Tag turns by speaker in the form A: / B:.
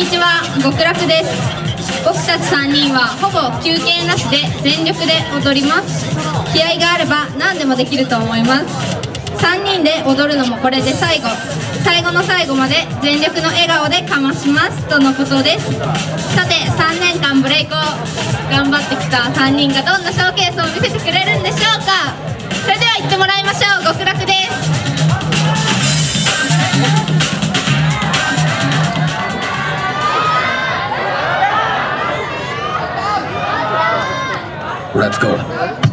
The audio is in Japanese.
A: にちは極楽です。僕たち3人はほぼ休憩なしで全力で踊ります。気合があれば何でもできると思います。3人で踊るのもこれで最後。最後の最後まで全力の笑顔でかまします。とのことです。さて3年間ブレイクを頑張ってきた3人がどんなショーケースを見せてくれるんでしょうか。それでは行ってもらいましょう。極楽です。
B: Let's go.